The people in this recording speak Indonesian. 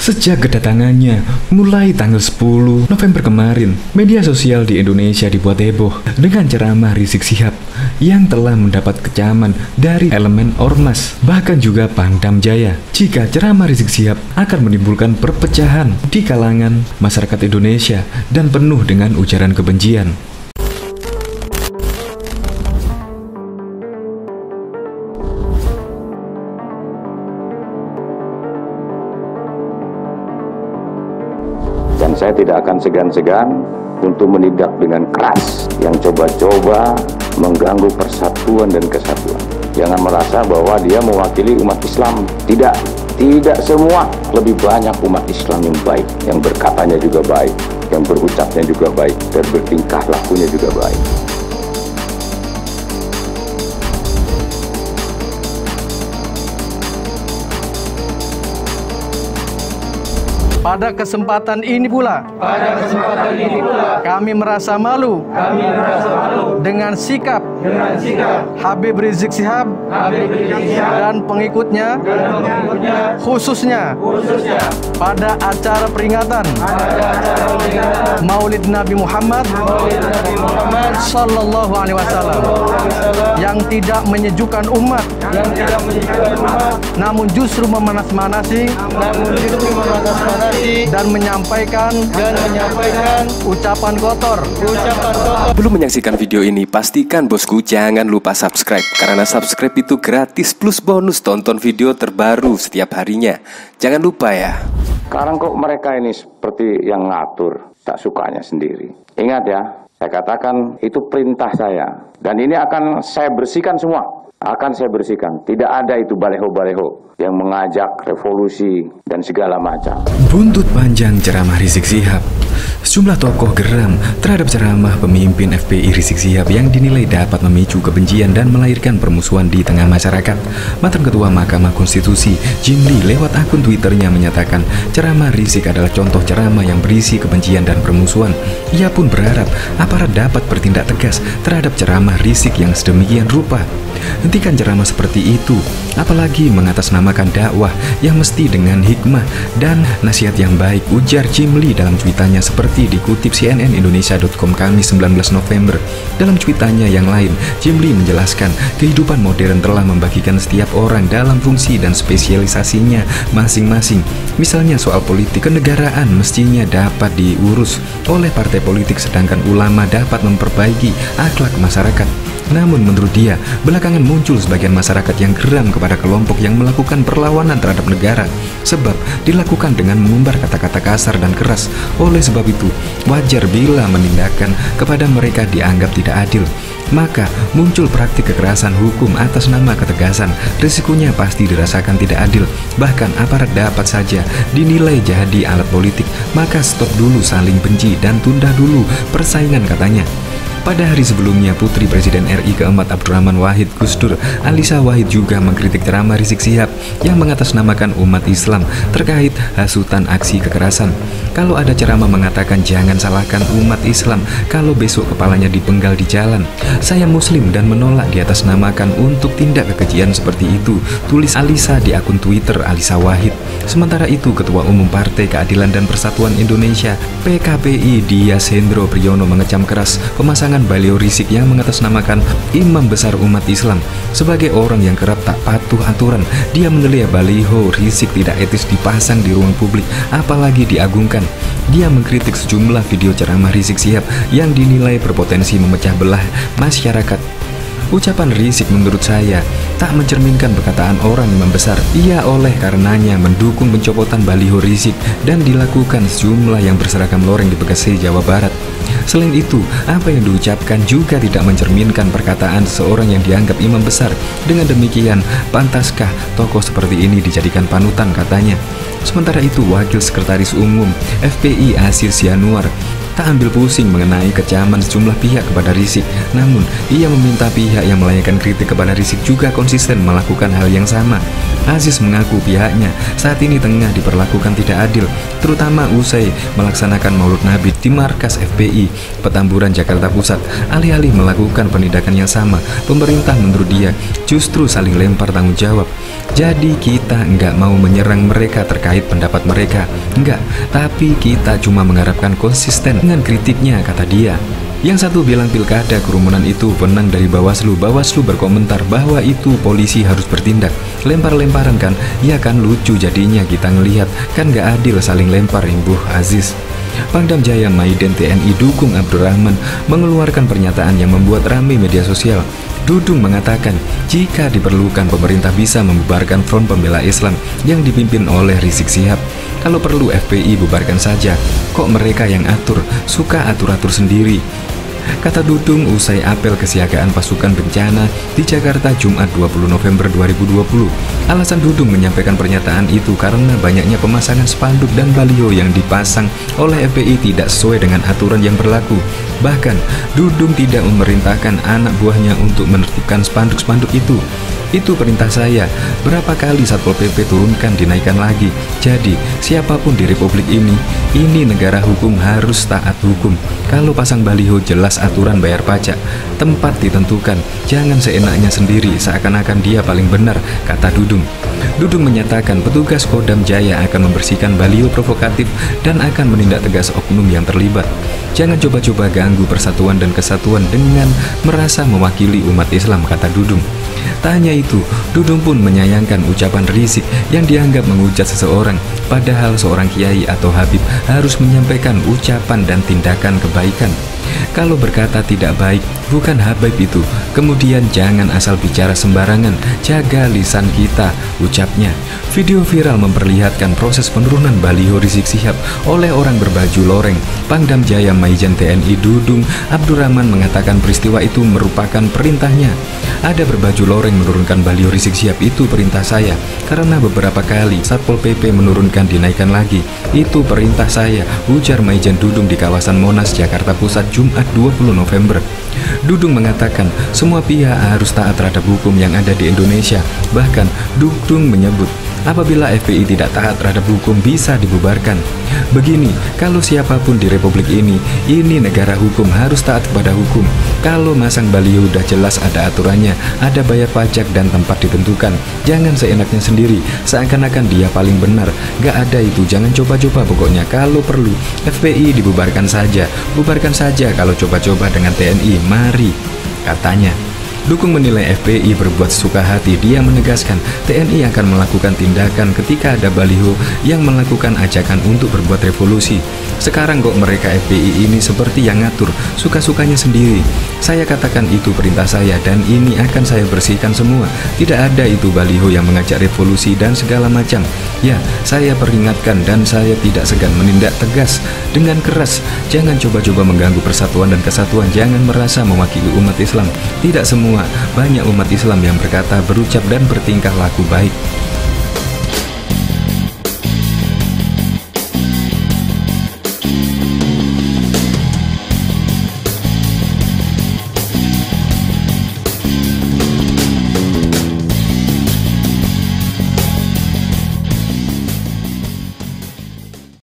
Sejak kedatangannya, mulai tanggal 10 November kemarin, media sosial di Indonesia dibuat heboh dengan ceramah Rizik Sihab yang telah mendapat kecaman dari elemen Ormas, bahkan juga Pangdam Jaya. Jika ceramah Rizik Sihab akan menimbulkan perpecahan di kalangan masyarakat Indonesia dan penuh dengan ujaran kebencian. Saya tidak akan segan-segan untuk menindak dengan keras yang coba-coba mengganggu persatuan dan kesatuan. Jangan merasa bahwa dia mewakili umat Islam. Tidak, tidak semua. Lebih banyak umat Islam yang baik, yang berkatanya juga baik, yang berucapnya juga baik, dan bertingkah lakunya juga baik. Pada kesempatan ini pula, Pada kesempatan ini pula kami merasa malu kami merasa malu dengan sikap dengan sikap Habib Rizik Sihab Habib Rizik Syihab dan pengikutnya dan pengikutnya khususnya khususnya pada acara peringatan pada acara peringatan Maulid Nabi Muhammad Maulid Nabi Muhammad Sallallahu Alaihi Wasallam yang tidak menyejukkan umat, yang tidak menyebutkan umat namun justru memanas-manasi namun justru memanas-manasi dan menyampaikan dan menyampaikan ucapan kotor. ucapan kotor Belum menyaksikan video ini, pastikan bosku jangan lupa subscribe Karena subscribe itu gratis plus bonus tonton video terbaru setiap harinya Jangan lupa ya Sekarang kok mereka ini seperti yang ngatur, tak sukanya sendiri. Ingat ya, saya katakan itu perintah saya. Dan ini akan saya bersihkan semua. Akan saya bersihkan. Tidak ada itu baleho-baleho yang mengajak revolusi dan segala macam. Buntut panjang ceramah Rizik Sihab Sejumlah tokoh geram terhadap ceramah pemimpin FPI Rizik Sihab yang dinilai dapat memicu kebencian dan melahirkan permusuhan di tengah masyarakat. Mantan Ketua Mahkamah Konstitusi Jim Lee lewat akun Twitternya menyatakan ceramah Rizik adalah contoh ceramah yang berisi kebencian dan permusuhan. Ia pun berharap aparat dapat bertindak tegas terhadap ceramah Rizik yang sedemikian rupa. Hentikan ceramah seperti itu, apalagi mengatasnamakan dakwah yang mesti dengan hikmah dan nasihat yang baik, ujar Jim Lee dalam cuitannya seperti dikutip CNN Indonesia.com Kamis 19 November. Dalam cuitannya yang lain, Jim Lee menjelaskan kehidupan modern telah membagikan setiap orang dalam fungsi dan spesialisasinya masing-masing. Misalnya soal politik, kenegaraan mestinya dapat diurus oleh partai politik sedangkan ulama dapat memperbaiki akhlak masyarakat. Namun menurut dia, belakangan muncul sebagian masyarakat yang geram kepada kelompok yang melakukan perlawanan terhadap negara sebab dilakukan dengan mengumbar kata-kata kasar dan keras. Oleh sebab itu, wajar bila menindakan kepada mereka dianggap tidak adil. Maka muncul praktik kekerasan hukum atas nama ketegasan. Risikonya pasti dirasakan tidak adil. Bahkan aparat dapat saja dinilai jadi alat politik. Maka stop dulu saling benci dan tunda dulu persaingan katanya. Pada hari sebelumnya, Putri Presiden RI keempat Abdurrahman Wahid Gusdur, Alisa Wahid juga mengkritik ceramah Rizik Sihab yang mengatasnamakan umat Islam terkait hasutan aksi kekerasan. Kalau ada ceramah mengatakan jangan salahkan umat Islam kalau besok kepalanya dipenggal di jalan. Saya muslim dan menolak di atas namakan untuk tindak kekejian seperti itu, tulis Alisa di akun Twitter Alisa Wahid. Sementara itu, Ketua Umum Partai Keadilan dan Persatuan Indonesia PKPI Dias Hendro Priyono mengecam keras pemasangan baliho Rizik yang mengatasnamakan imam besar umat Islam. Sebagai orang yang kerap tak patuh aturan, dia menilai baliho Rizik tidak etis dipasang di ruang publik, apalagi diagungkan. Dia mengkritik sejumlah video ceramah Rizik Sihab yang dinilai berpotensi memecah belah masyarakat. Ucapan Rizik menurut saya tak mencerminkan perkataan orang imam besar. Ia oleh karenanya mendukung pencopotan baliho Rizik dan dilakukan sejumlah yang berseragam loreng di Bekasi, Jawa Barat. Selain itu, apa yang diucapkan juga tidak mencerminkan perkataan seorang yang dianggap imam besar. Dengan demikian, pantaskah tokoh seperti ini dijadikan panutan katanya? Sementara itu, Wakil Sekretaris Umum FPI Asir Sianuar tak ambil pusing mengenai kecaman sejumlah pihak kepada Rizik. Namun, ia meminta pihak yang melayangkan kritik kepada Rizik juga konsisten melakukan hal yang sama. Aziz mengaku pihaknya saat ini tengah diperlakukan tidak adil, terutama usai melaksanakan Maulud Nabi di markas FPI Petamburan Jakarta Pusat. Alih-alih melakukan penindakan yang sama, pemerintah menurut dia justru saling lempar tanggung jawab. Jadi kita nggak mau menyerang mereka terkait pendapat mereka, enggak. Tapi kita cuma mengharapkan konsisten dengan kritiknya, kata dia. Yang satu bilang pilkada kerumunan itu penang dari Bawaslu. Bawaslu berkomentar bahwa itu polisi harus bertindak. Lempar-lemparan kan? Ya kan lucu jadinya kita ngelihat. Kan gak adil saling lempar Imbuh Aziz. Pangdam Jaya Maiden TNI dukung Abdurrahman mengeluarkan pernyataan yang membuat ramai media sosial. Dudung mengatakan jika diperlukan pemerintah bisa membubarkan Front Pembela Islam yang dipimpin oleh Rizik Sihab. Kalau perlu FPI bubarkan saja. Kok mereka yang atur, suka atur-atur sendiri. Kata Dudung usai apel kesiagaan pasukan bencana di Jakarta Jumat 20 November 2020. Alasan Dudung menyampaikan pernyataan itu karena banyaknya pemasangan spanduk dan baliho yang dipasang oleh FPI tidak sesuai dengan aturan yang berlaku. Bahkan, Dudung tidak memerintahkan anak buahnya untuk menertibkan spanduk-spanduk itu. Itu perintah saya. Berapa kali Satpol PP turunkan dinaikkan lagi. Jadi, siapa pun di Republik ini, ini negara hukum harus taat hukum. Kalau pasang baliho jelas aturan bayar pajak. Tempat ditentukan, jangan seenaknya sendiri seakan-akan dia paling benar, kata Dudung. Dudung menyatakan petugas Kodam Jaya akan membersihkan baliho provokatif dan akan menindak tegas oknum yang terlibat. Jangan coba-coba ganggu persatuan dan kesatuan dengan merasa mewakili umat Islam, kata Dudung. Tak hanya itu, Dudung pun menyayangkan ucapan Rizik yang dianggap menghujat seseorang, padahal seorang kiai atau habib harus menyampaikan ucapan dan tindakan kebaikan. Kalau berkata tidak baik, bukan habaib itu. Kemudian jangan asal bicara sembarangan, jaga lisan kita, ucapnya. Video viral memperlihatkan proses penurunan baliho Rizik Sihab oleh orang berbaju loreng. Pangdam Jaya Maijen TNI Dudung Abdurrahman mengatakan peristiwa itu merupakan perintahnya. Ada berbaju loreng menurunkan baliho Rizik Sihab itu perintah saya karena beberapa kali Satpol PP menurunkan dinaikkan lagi. Itu perintah saya, ujar Maijen Dudung di kawasan Monas Jakarta Pusat Jumat 20 November. Dudung mengatakan semua pihak harus taat terhadap hukum yang ada di Indonesia. Bahkan Dudung menyebut apabila FPI tidak taat terhadap hukum bisa dibubarkan. Begini, kalau siapa pun di Republik ini, ini negara hukum harus taat kepada hukum. Kalau masang baliho udah jelas ada aturannya, ada bayar pajak dan tempat ditentukan. Jangan seenaknya sendiri, seakan-akan dia paling benar. Gak ada itu, jangan coba-coba pokoknya. Kalau perlu, FPI dibubarkan saja. Bubarkan saja kalau coba-coba dengan TNI, mari, katanya. Dukung menilai FPI berbuat suka hati. Dia menegaskan TNI akan melakukan tindakan ketika ada baliho yang melakukan ajakan untuk berbuat revolusi. Sekarang kok mereka FPI ini seperti yang ngatur, suka-sukanya sendiri. Saya katakan itu perintah saya dan ini akan saya bersihkan semua. Tidak ada itu baliho yang mengajak revolusi dan segala macam. Ya, saya peringatkan dan saya tidak segan menindak tegas dengan keras. Jangan coba-coba mengganggu persatuan dan kesatuan. Jangan merasa mewakili umat Islam. Tidak semua, banyak umat Islam yang berkata, berucap dan bertingkah laku baik.